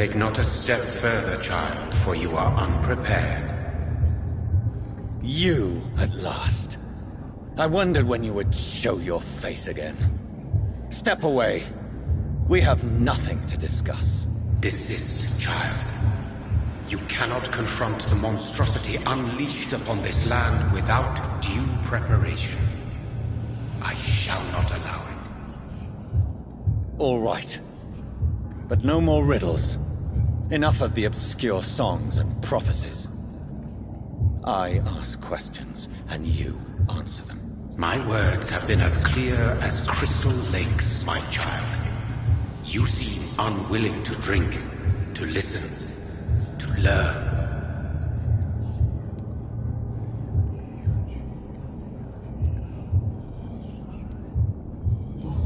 Take not a step further, child, for you are unprepared. You, at last. I wondered when you would show your face again. Step away. We have nothing to discuss. Desist, child. You cannot confront the monstrosity unleashed upon this land without due preparation. I shall not allow it. All right. But no more riddles. Enough of the obscure songs and prophecies. I ask questions, and you answer them. My words have been as clear as crystal lakes, my child. You seem unwilling to drink, to listen, to learn.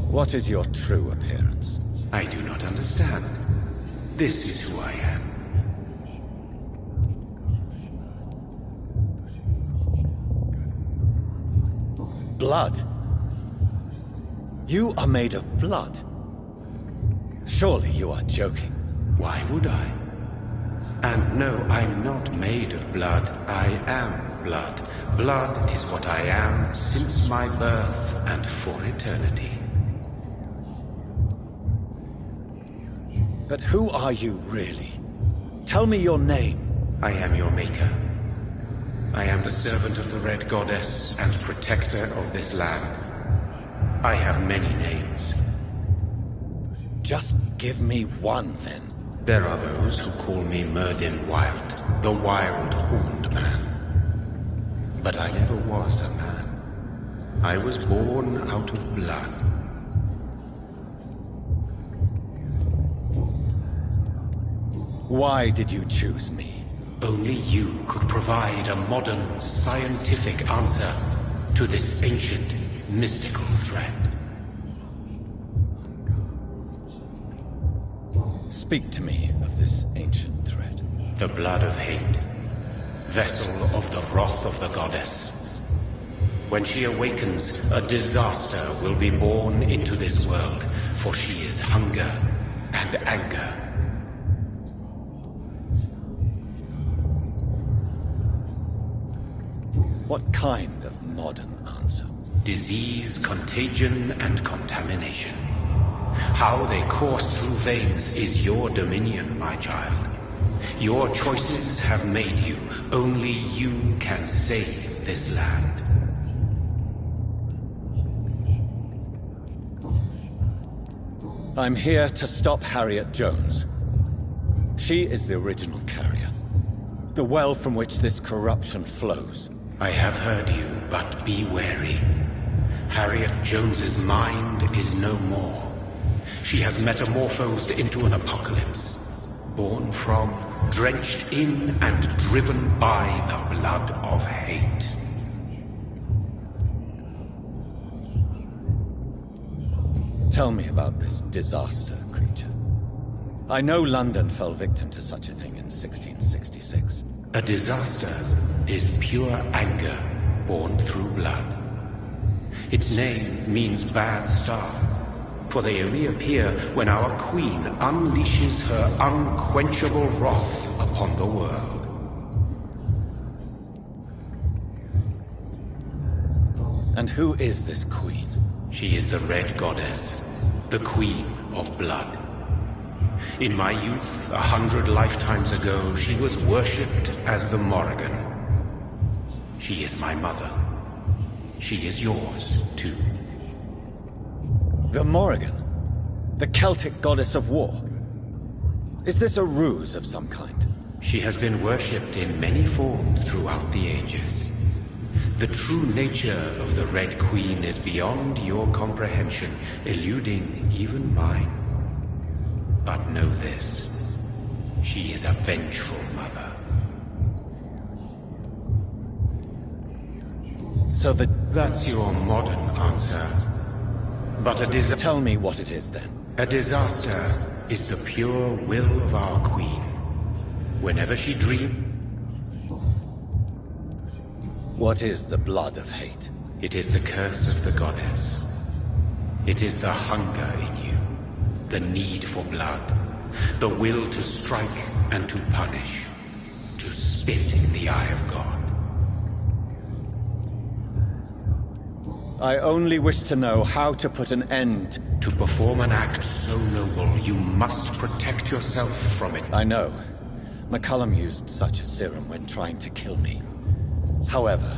What is your true appearance? I do not understand. This is who I am. Blood? You are made of blood? Surely you are joking. Why would I? And no, I'm not made of blood. I am blood. Blood is what I am since my birth and for eternity. But who are you really? Tell me your name. I am your maker. I am the servant of the Red Goddess and protector of this land. I have many names. Just give me one, then. There are those who call me Myrddin Wyllt, the Wild Horned Man. But I never was a man. I was born out of blood. Why did you choose me? Only you could provide a modern, scientific answer to this ancient, mystical threat. Speak to me of this ancient threat. The blood of hate. Vessel of the wrath of the goddess. When she awakens, a disaster will be born into this world, for she is hunger and anger. What kind of modern answer? Disease, contagion, and contamination. How they course through veins is your dominion, my child. Your choices have made you. Only you can save this land. I'm here to stop Harriet Jones. She is the original carrier. The well from which this corruption flows. I have heard you, but be wary. Harriet Jones's mind is no more. She has metamorphosed into an apocalypse. Born from, drenched in, and driven by the blood of hate. Tell me about this disaster, creature. I know London fell victim to such a thing in 1666. A disaster is pure anger born through blood. Its name means bad star, for they only appear when our queen unleashes her unquenchable wrath upon the world. And who is this queen? She is the Red Goddess, the Queen of Blood. In my youth, a hundred lifetimes ago, she was worshipped as the Morrigan. She is my mother. She is yours, too. The Morrigan? The Celtic goddess of war? Is this a ruse of some kind? She has been worshipped in many forms throughout the ages. The true nature of the Red Queen is beyond your comprehension, eluding even mine. But know this. She is a vengeful mother. So the... That's your modern answer. But a disaster... Tell me what it is, then. A disaster is the pure will of our queen. Whenever she dreams... What is the blood of hate? It is the curse of the goddess. It is the hunger in you, the need for blood, The will to strike and to punish. To spit in the eye of God. I only wish to know how to put an end. To perform an act so noble, you must protect yourself from it. I know. McCullum used such a serum when trying to kill me. However,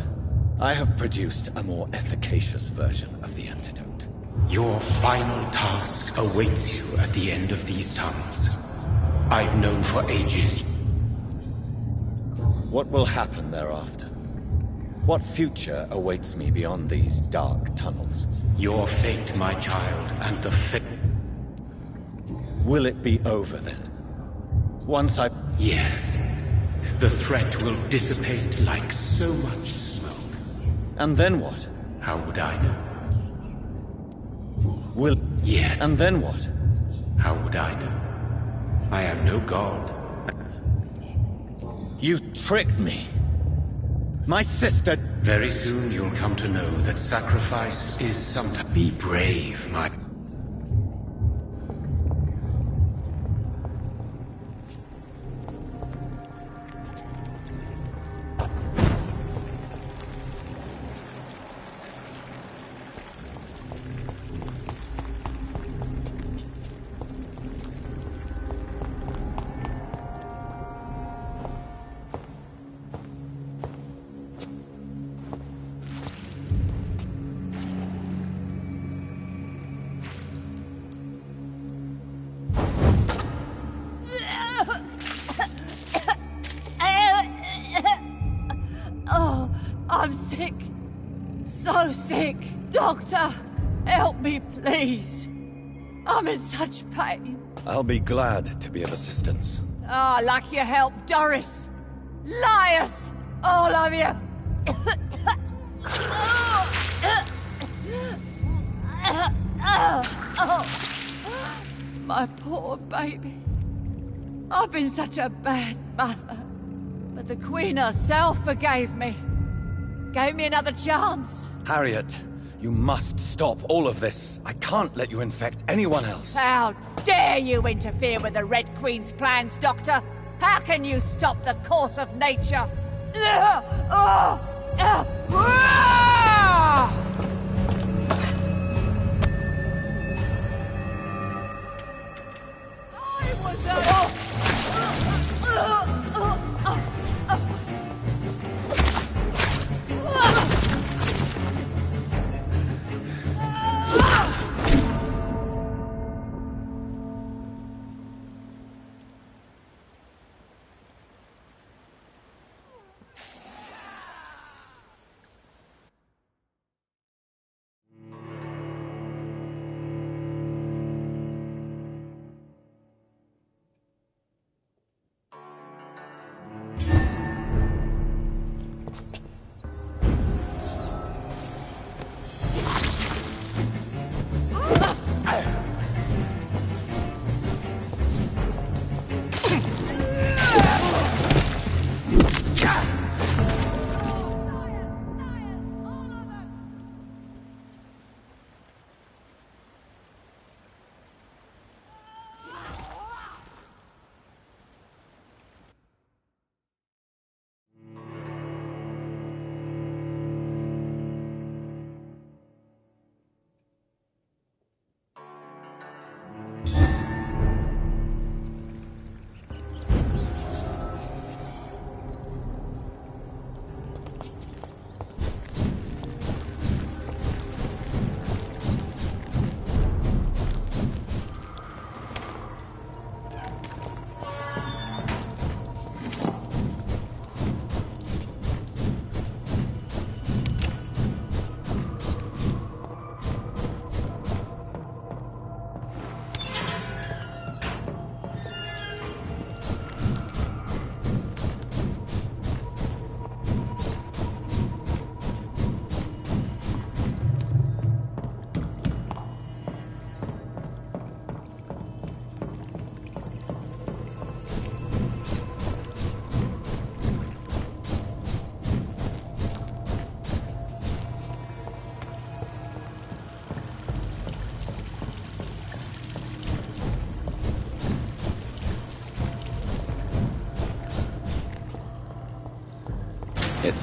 I have produced a more efficacious version of the. Your final task awaits you at the end of these tunnels. I've known for ages. What will happen thereafter? What future awaits me beyond these dark tunnels? Your fate, my child, and the fate... Will it be over then? Once I... Yes. The threat will dissipate like so much smoke. And then what? How would I know? Will... Yeah. And then what? How would I know? I am no god. You tricked me. My sister... Very soon you'll come to know that sacrifice is sometimes... Be brave, my... please. I'm in such pain. I'll be glad to be of assistance. Ah, like your help, Doris. Liars! All of you! My poor baby. I've been such a bad mother. But the Queen herself forgave me. Gave me another chance. Harriet, you must stop all of this. I can't let you infect anyone else. How dare you interfere with the Red Queen's plans, Doctor? How can you stop the course of nature? I was a...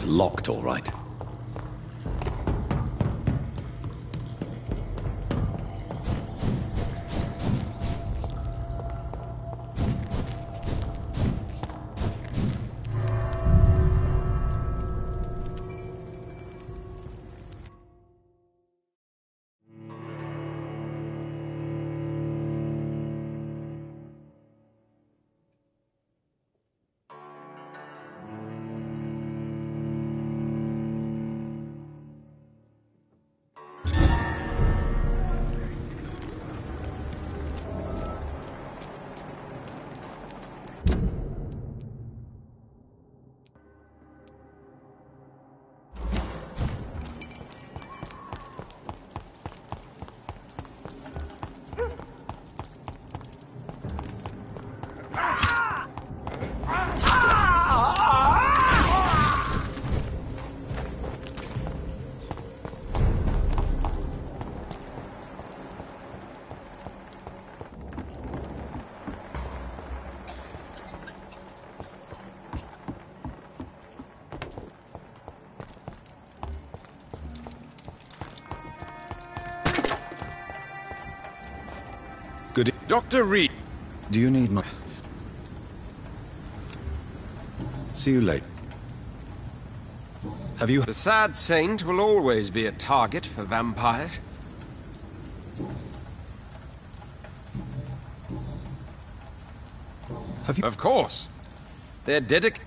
locked, all right. Dr. Reid. Do you need my... See you later. Have you... The sad saint will always be a target for vampires. Have you... Of course. They're dedic...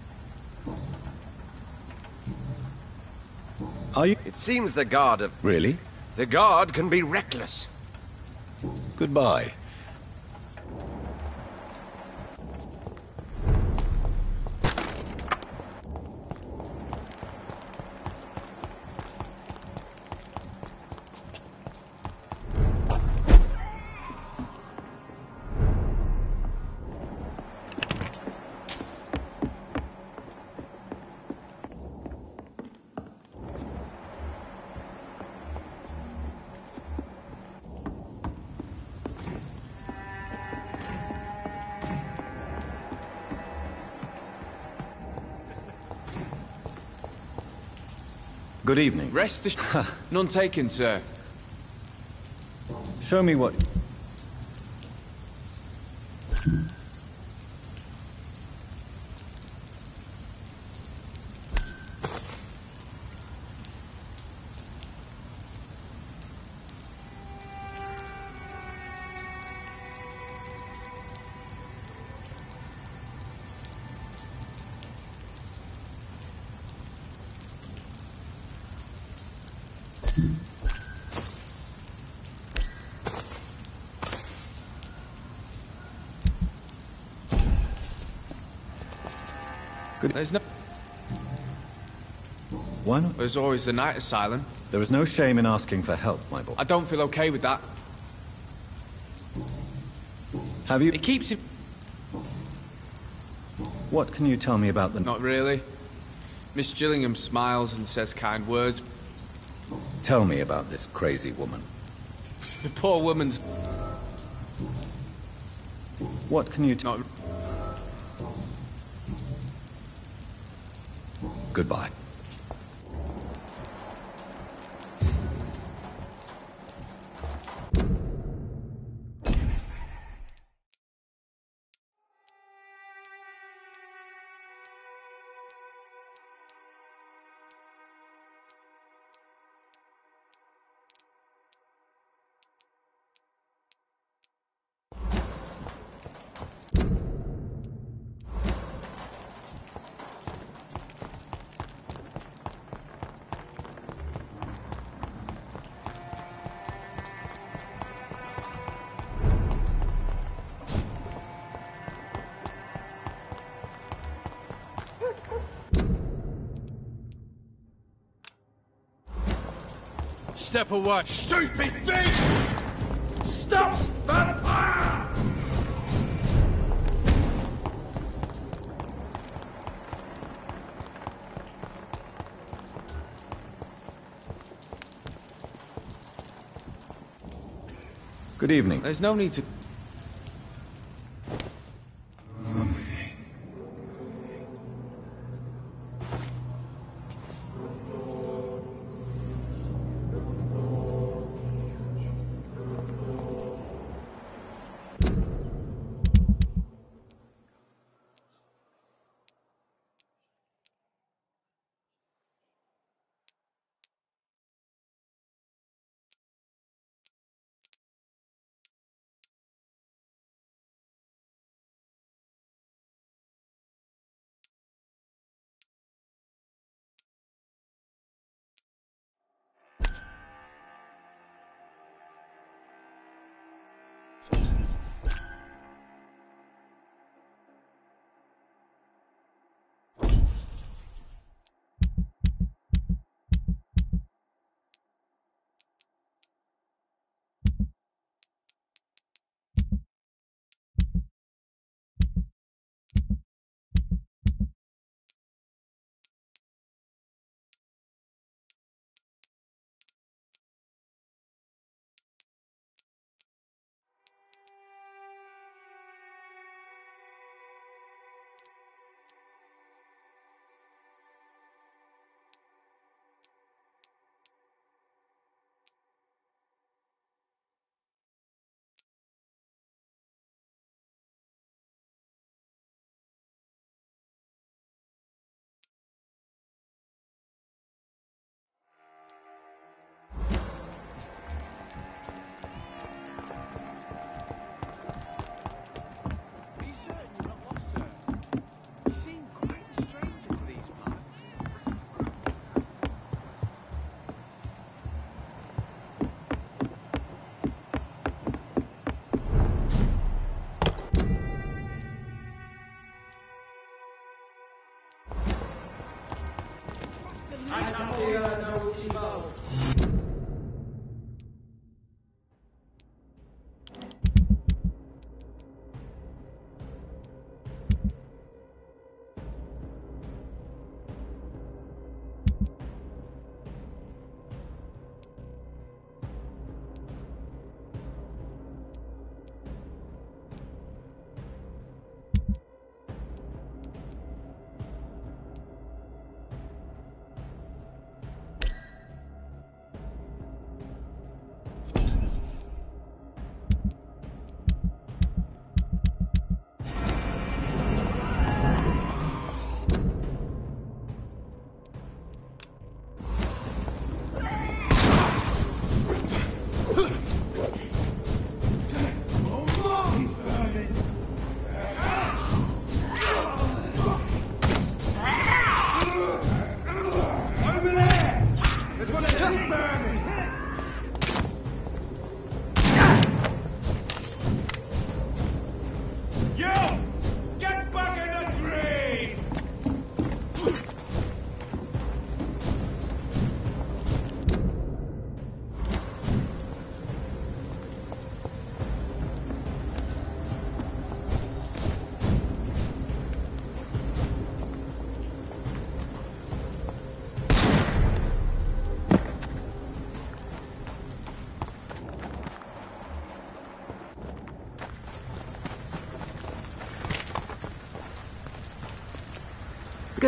Are you... It seems the guard of... Really? The guard can be reckless. Goodbye. Good evening. Rest assured. None taken, sir. Show me what... There's no. Why not? There's always the night asylum. There is no shame in asking for help, my boy. I don't feel okay with that. Have you... It keeps him. What can you tell me about them? Not really. Miss Gillingham smiles and says kind words. Tell me about this crazy woman. The poor woman's What can you... tell? Goodbye. Step away. Stupid beast! Stop that fire! Good evening. There's no need to.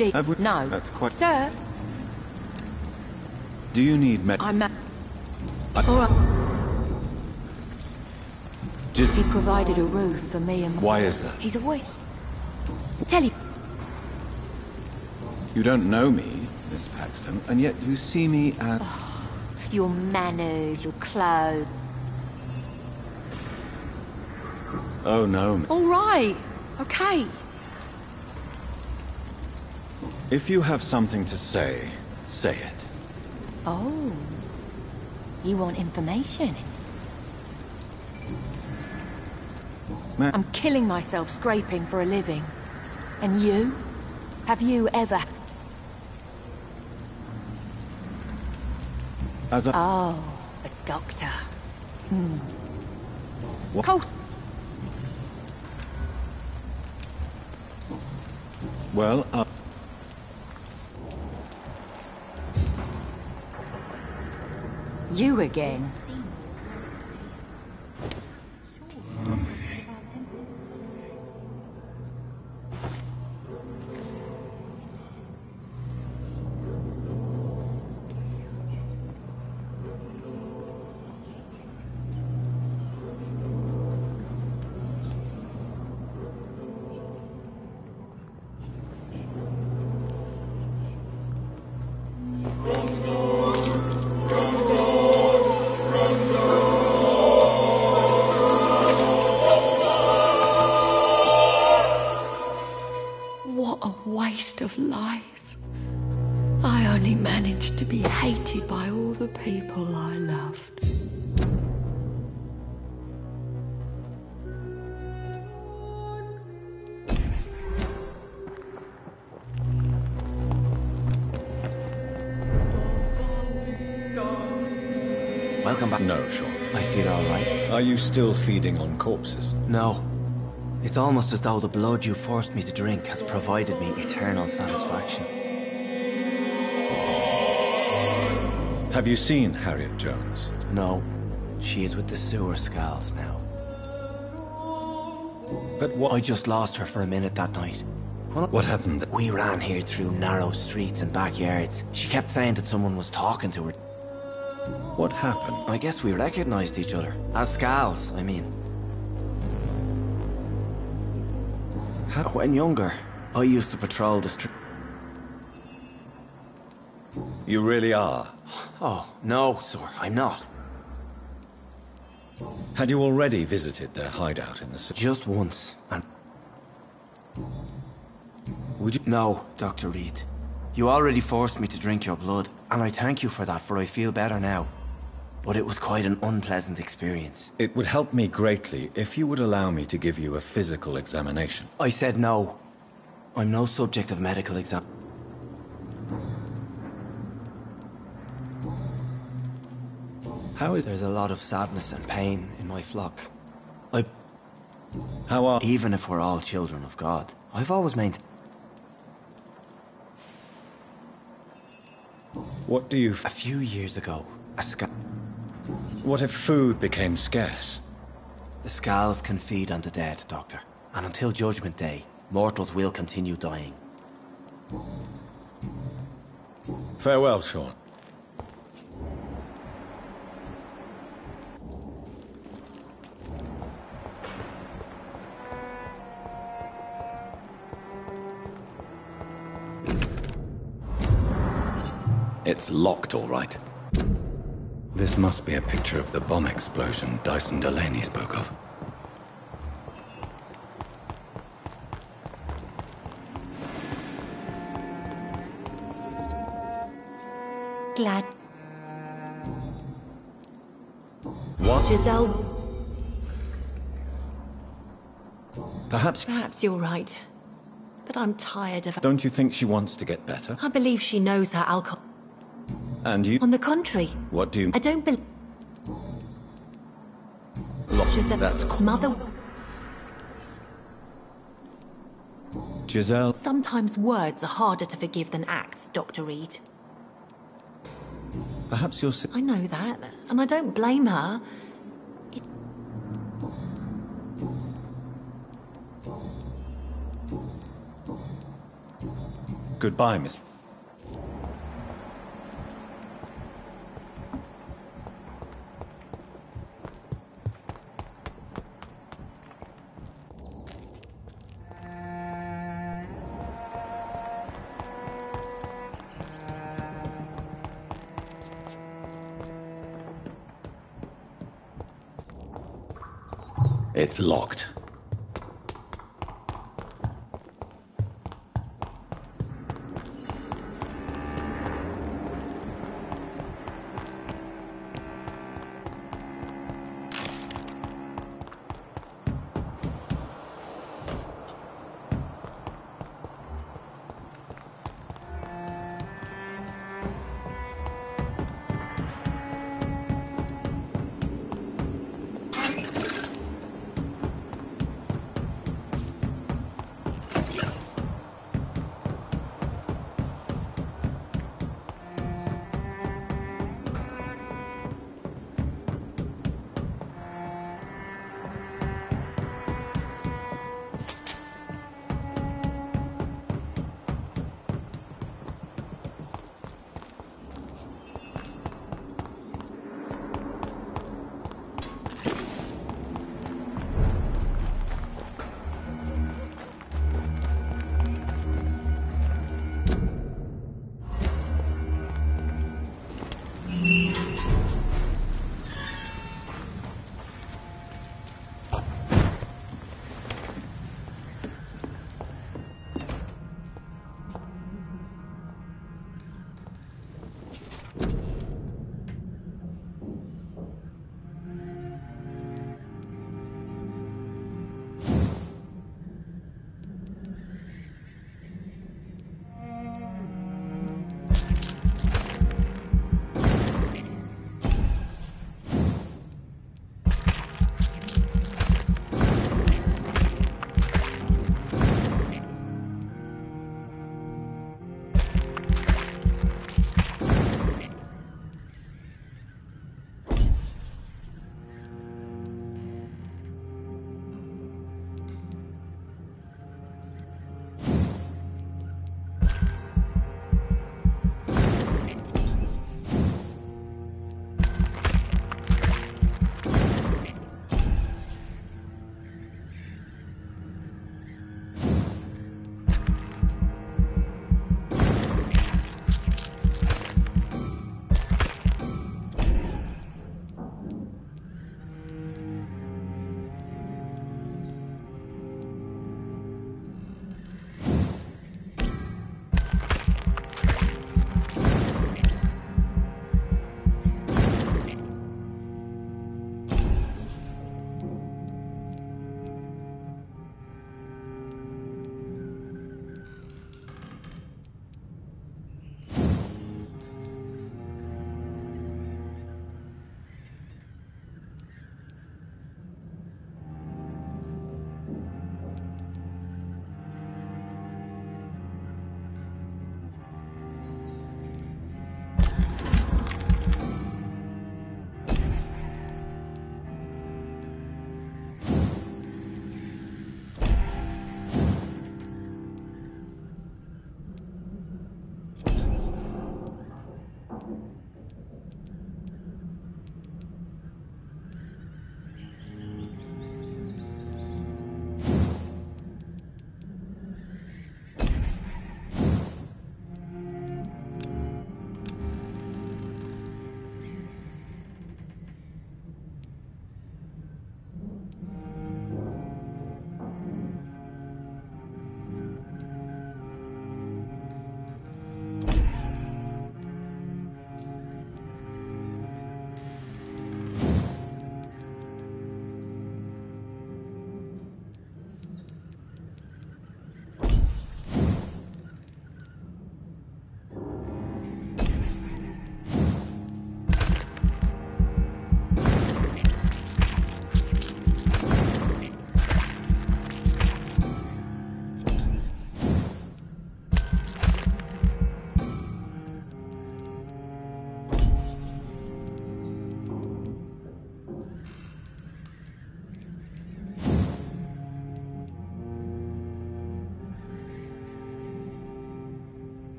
Have we- No. That's quite- Sir, Do you need med... I'm... Ma- All right. Just... He provided a roof for me and... Why is that? He's always... Tell you... You don't know me, Miss Paxton, and yet you see me as... Your manners, your clothes... Oh, no. All right. Okay. If you have something to say, say it. Oh. You want information? Ma- I'm killing myself scraping for a living. And you? Have you ever... As a... Oh, a doctor. Hmm. What? Cold... Well, uh... You again. Managed to be hated by all the people I loved. Welcome back. No, Sean. I feel all right. Are you still feeding on corpses? No. It's almost as though the blood you forced me to drink has provided me eternal satisfaction. Have you seen Harriet Jones? No. She is with the sewer skals now. But what... I just lost her for a minute that night. What happened? we ran here through narrow streets and backyards. She kept saying that someone was talking to her. What happened? I guess we recognized each other. As skals, I mean. How- When younger, I used to patrol the street. You really are. Oh, no, sir, I'm not. Had you already visited their hideout in the city? Just once, and Would you... No, Dr. Reid. You already forced me to drink your blood, and I thank you for that, for I feel better now. But it was quite an unpleasant experience. It would help me greatly if you would allow me to give you a physical examination. I said no. I'm no subject of medical exam. How is there's a lot of sadness and pain in my flock. I How are... even if we're all children of God, I've always maintained What do you... a few years ago, a sca- What if food became scarce? the skals can feed on the dead, Doctor. And until Judgment Day, mortals will continue dying. Farewell, Sean. It's locked, all right. This must be a picture of the bomb explosion Dyson Delaney spoke of. Glad. What? Giselle, Perhaps... perhaps you're right. But I'm tired of. Don't you think she wants to get better? I believe she knows her alcohol. And you... On the contrary, What do you... I don't believe. Giselle, That's... mother. Giselle... Sometimes words are harder to forgive than acts, Dr. Reid. Perhaps you're... I know that, and I don't blame her. It... Goodbye, Miss... It's locked.